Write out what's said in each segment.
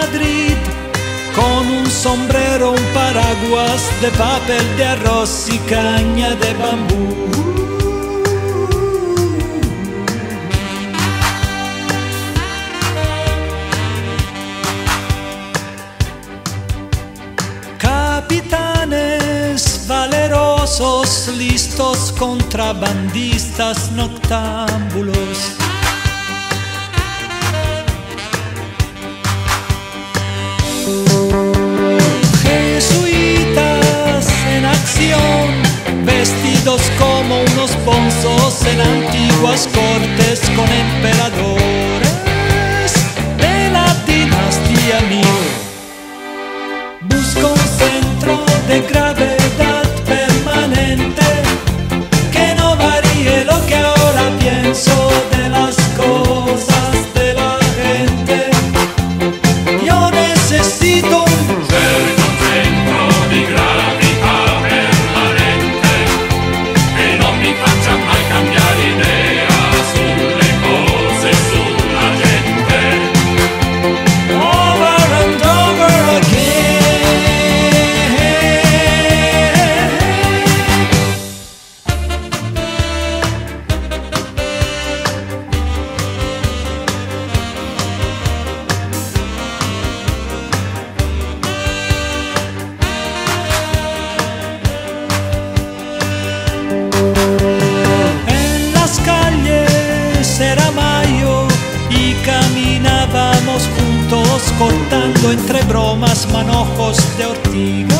Madrid con un sombrero, un paraguas de papel de arroz y caña de bambú. Capitanes valerosos, listos contrabandistas noctámbulos. Vestidos como unos bonzos en antiguas cortes con emperadores cortando entre bromas manojos de ortiga.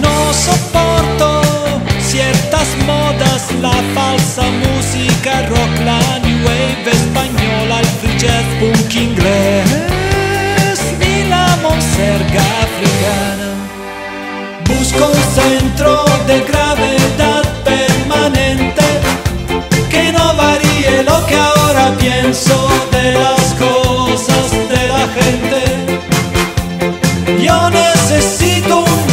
No soporto ciertas modas, la falsa música rock, la new wave española, el free jazz punk inglés, ni la monserga africana. Busco un centro Yo necesito un